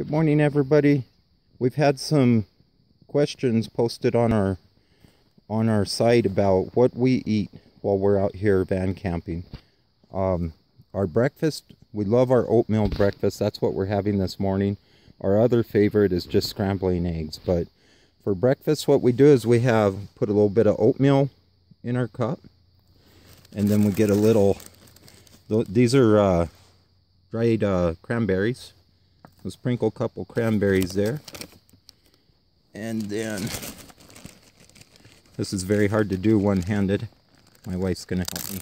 Good morning, everybody. We've had some questions posted on our on our site about what we eat while we're out here van camping. Um, our breakfast, we love our oatmeal breakfast. That's what we're having this morning. Our other favorite is just scrambling eggs. But for breakfast, what we do is we have put a little bit of oatmeal in our cup, and then we get a little. These are uh, dried uh, cranberries We'll sprinkle a couple cranberries there. And then, this is very hard to do one-handed. My wife's gonna help me.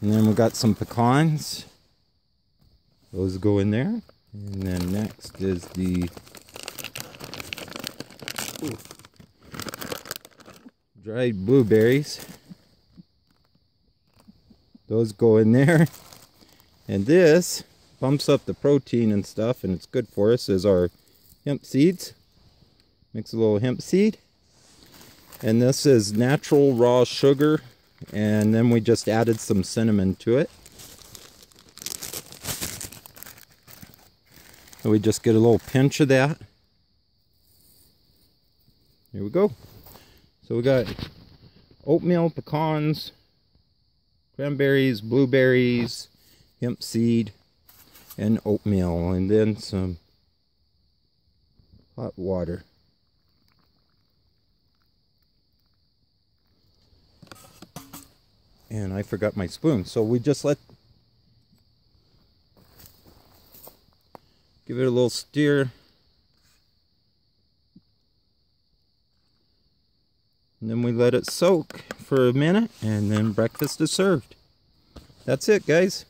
And then we got some pecans. Those go in there. And then next is the ooh, dried blueberries. Those go in there. And this pumps up the protein and stuff and it's good for us is our hemp seeds. Mix a little hemp seed. And this is natural raw sugar and then we just added some cinnamon to it. And we just get a little pinch of that. Here we go. So we got oatmeal, pecans, cranberries, blueberries, hemp seed, and oatmeal and then some hot water. And I forgot my spoon. So we just let give it a little stir. And then we let it soak for a minute and then breakfast is served. That's it guys.